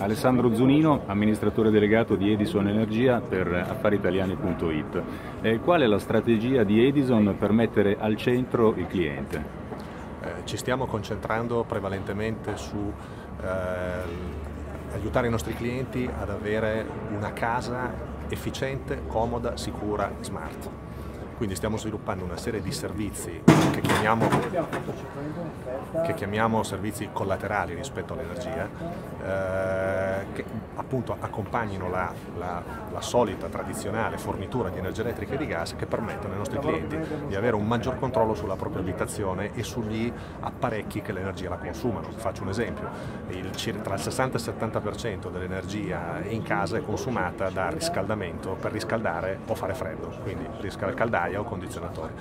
Alessandro Zunino, amministratore delegato di Edison Energia per affaritaliani.it. Eh, qual è la strategia di Edison per mettere al centro il cliente? Eh, ci stiamo concentrando prevalentemente su eh, aiutare i nostri clienti ad avere una casa efficiente, comoda, sicura, smart. Quindi stiamo sviluppando una serie di servizi che chiamiamo, che chiamiamo servizi collaterali rispetto all'energia, eh, che appunto accompagnino la, la, la, solita tradizionale fornitura di energia elettrica e di gas che permettono ai nostri clienti di avere un maggior controllo sulla propria abitazione e sugli apparecchi che l'energia la consumano. Faccio un esempio, il, tra il 60 e il 70% dell'energia in casa è consumata da riscaldamento per riscaldare o fare freddo, quindi riscaldare caldaia o condizionatori.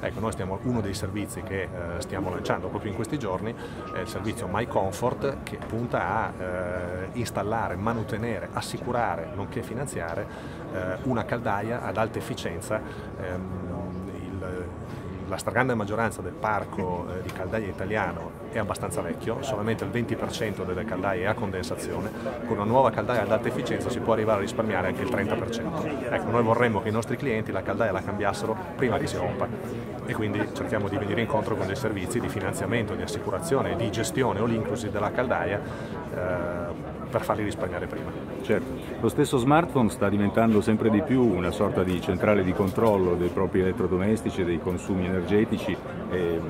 Ecco, noi stiamo, uno dei servizi che eh, stiamo lanciando proprio in questi giorni è il servizio My Comfort che punta a eh, installare, manutenere, assicurare, nonché finanziare eh, una caldaia ad alta efficienza ehm, la stragrande maggioranza del parco eh, di caldaie italiano è abbastanza vecchio, solamente il 20% delle caldaie è a condensazione, con una nuova caldaia ad alta efficienza si può arrivare a risparmiare anche il 30%. Ecco, noi vorremmo che i nostri clienti la caldaia la cambiassero prima che si rompa e quindi cerchiamo di venire incontro con dei servizi di finanziamento, di assicurazione, di gestione o l'inclusive della caldaia eh, per farli risparmiare prima. Certo, lo stesso smartphone sta diventando sempre di più una sorta di centrale di controllo dei propri elettrodomestici dei consumi energetici e, e,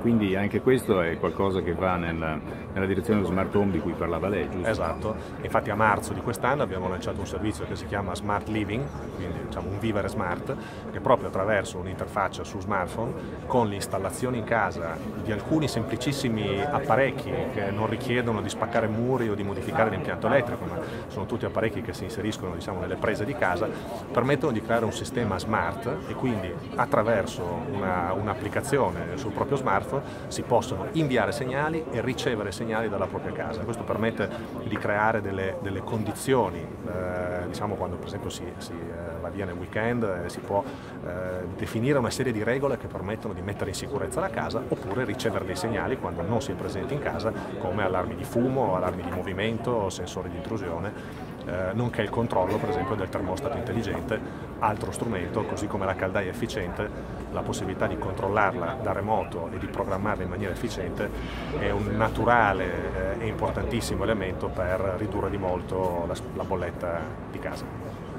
quindi anche questo è qualcosa che va nella, nella, direzione dello smart home di cui parlava lei, giusto? Esatto, infatti a marzo di quest'anno abbiamo lanciato un servizio che si chiama Smart Living, quindi diciamo un vivere smart, che proprio attraverso un'interfaccia su smartphone con l'installazione in casa di alcuni semplicissimi apparecchi che non richiedono di spaccare muri o di modificare l'impianto elettrico, ma sono tutti apparecchi che si inseriscono diciamo, nelle prese di casa, permettono di creare un sistema smart e quindi attraverso un'applicazione un sul proprio smartphone si possono inviare segnali e ricevere segnali dalla propria casa. Questo permette di creare delle, delle condizioni, eh, diciamo quando per esempio si, si eh, va via nel weekend, eh, si può eh, definire una serie di regole che permettono di mettere in sicurezza la casa oppure ricevere dei segnali quando non si è presenti in casa come allarmi di fumo, allarmi di movimento, sensori di intrusione, eh, nonché il controllo per esempio del termostato intelligente, altro strumento, così come la caldaia efficiente, la possibilità di controllarla da remoto e di programmarla in maniera efficiente è un naturale eh, e importantissimo elemento per ridurre di molto la, la bolletta di casa.